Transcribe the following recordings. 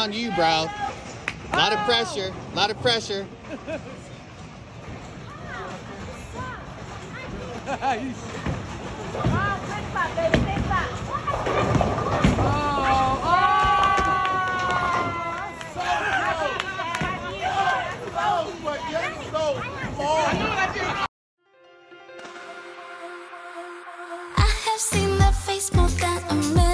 on you, bro. A lot of pressure. A lot of pressure. I have seen that face more than a million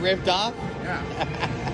ripped off? Yeah.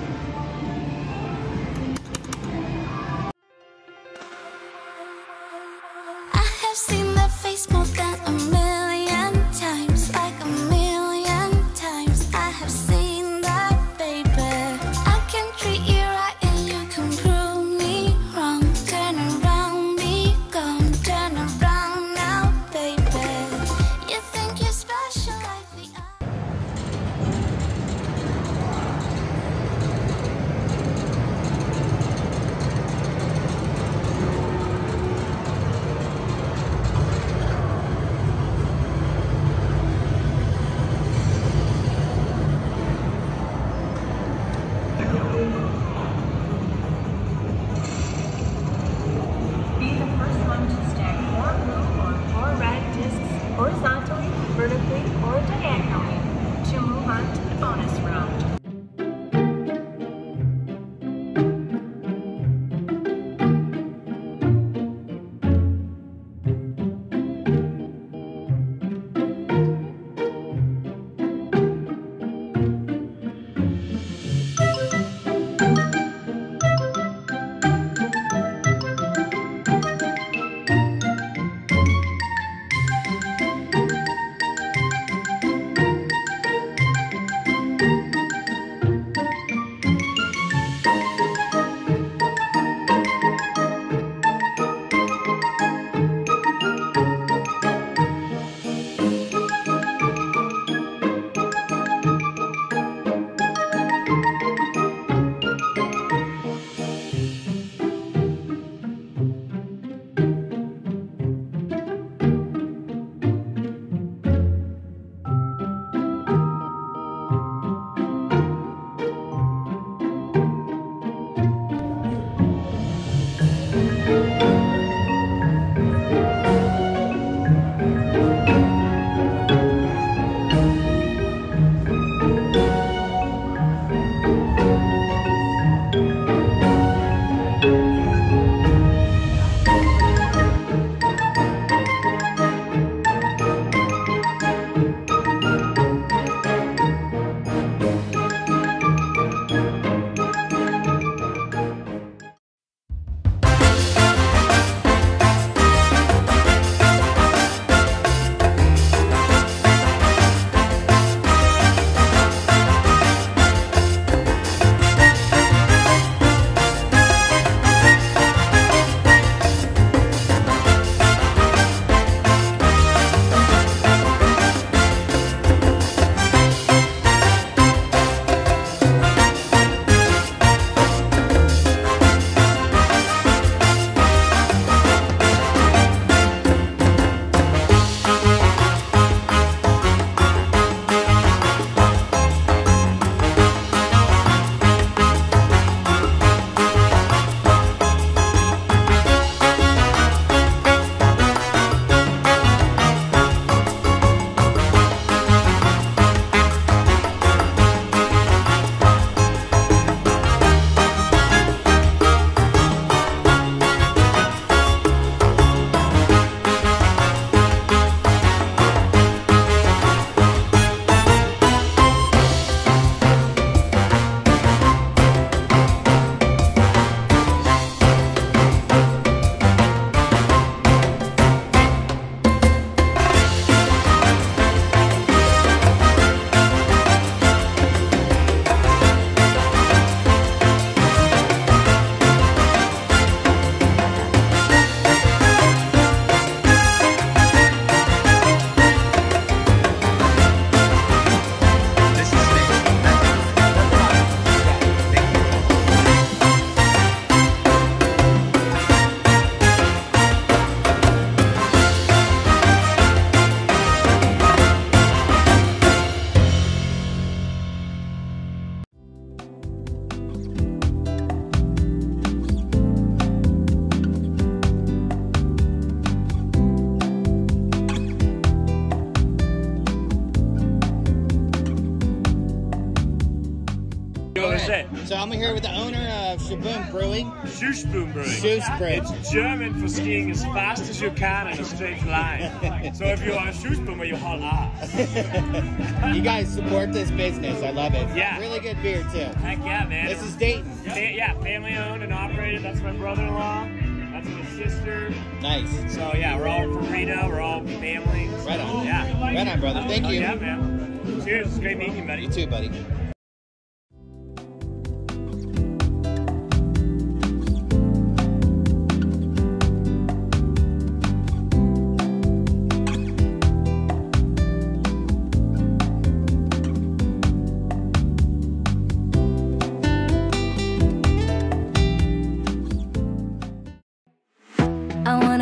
I'm here with the owner of Shaboom Brewing. Schussboom Brewing. Schussbrunn. It's German for skiing as fast as you can in a straight line. so if you are a Schussboomer, you haul ass. You guys support this business. I love it. Yeah. Really good beer too. Heck yeah, man. This is Dayton. Yeah, family owned and operated. That's my brother-in-law. That's my sister. Nice. So yeah, we're all from Reno. We're all family. Right on. Yeah. Right on, brother. Oh, Thank Oh, you. yeah, man. Cheers. It's great meeting you, buddy. You too, buddy.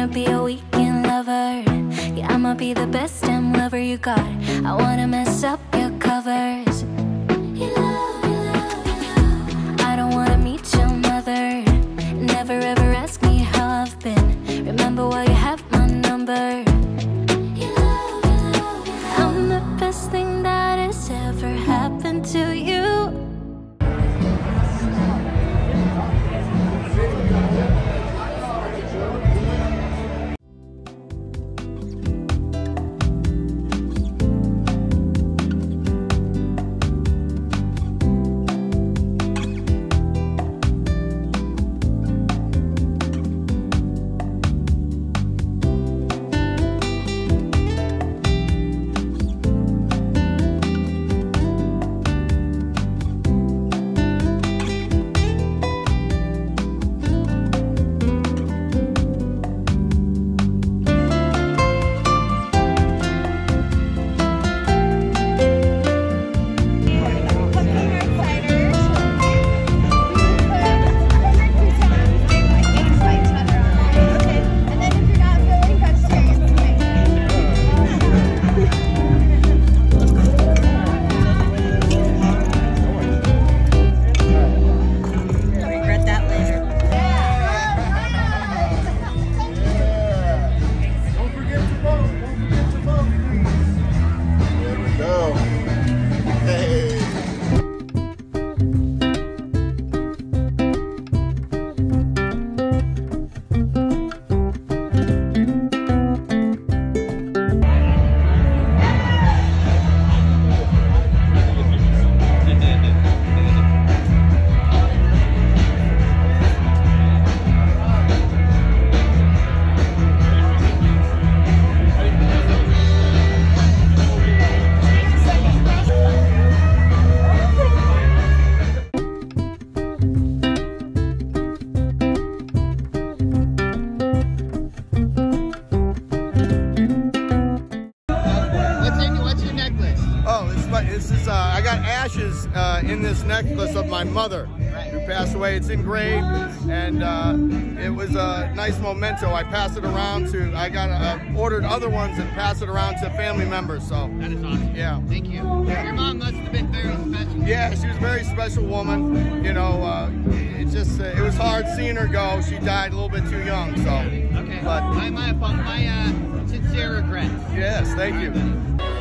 Wanna be a weekend lover. Yeah, I'ma be the best damn lover you got. I wanna mess up your covers. You love, you love, you love. I don't wanna meet your mother. Never ever Oh, this is, my, this is uh, I got ashes uh, in this necklace of my mother who passed away. It's engraved, and uh, it was a nice memento. I passed it around to. I got uh, ordered other ones and passed it around to family members. So That is awesome. yeah. Thank you. Your mom must have been very special. Yeah, she was a very special woman. You know, uh, it just uh, it was hard seeing her go. She died a little bit too young. So, Okay. But- my my my uh, sincere regrets. yes, thank you.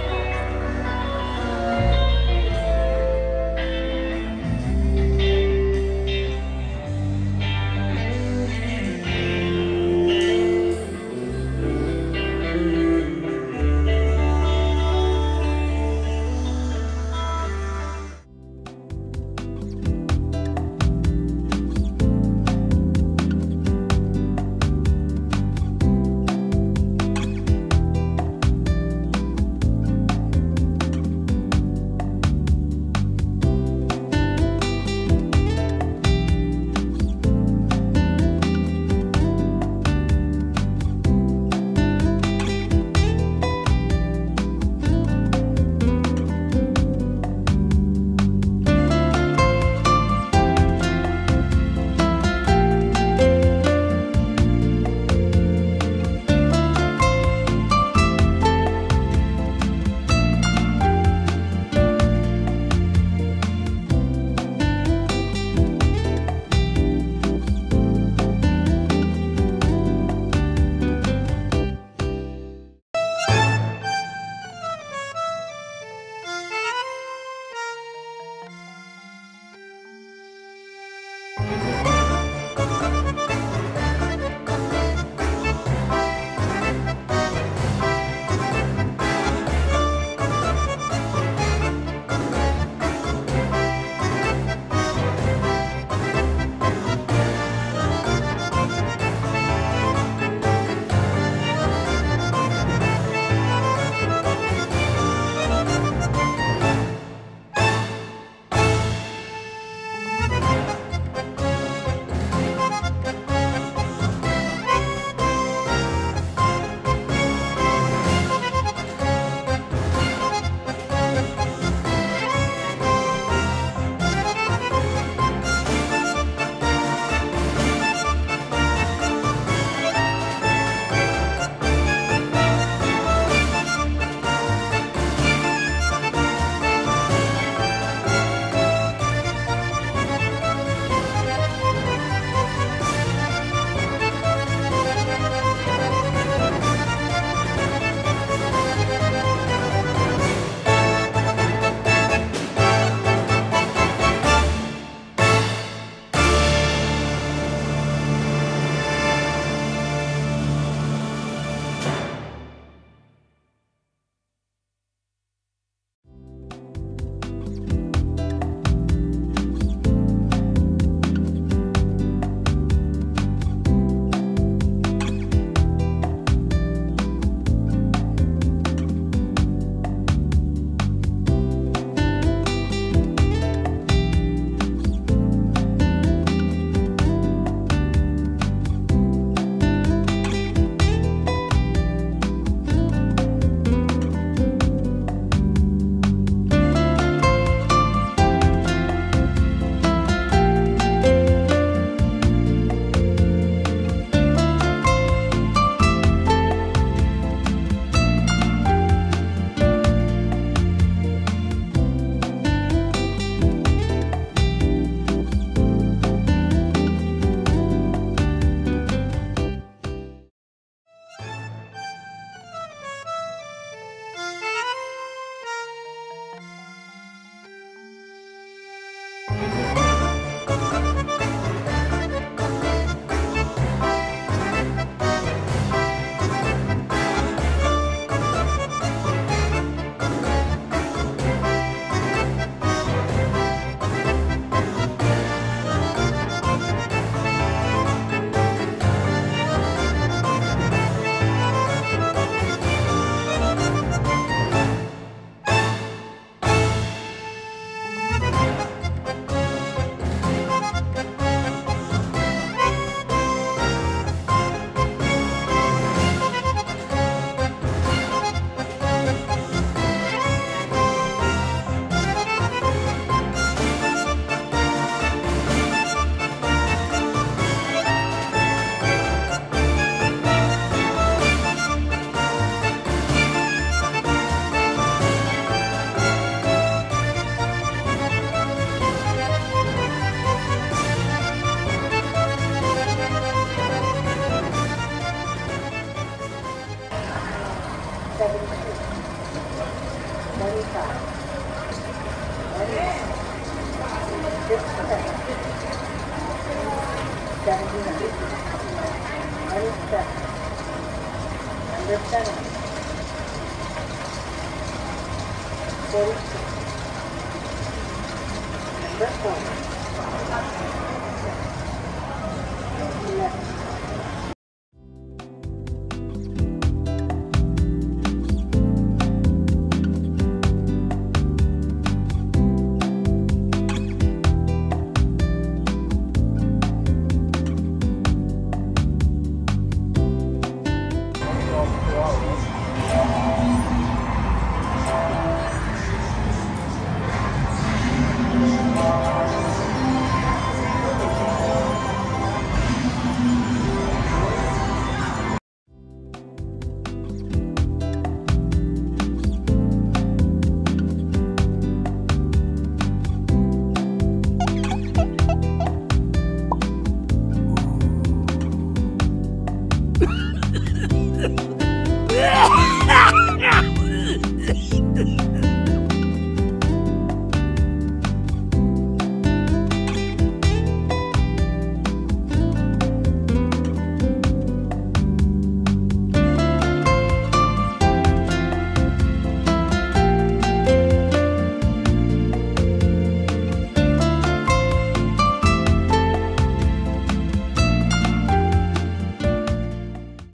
絶対ない。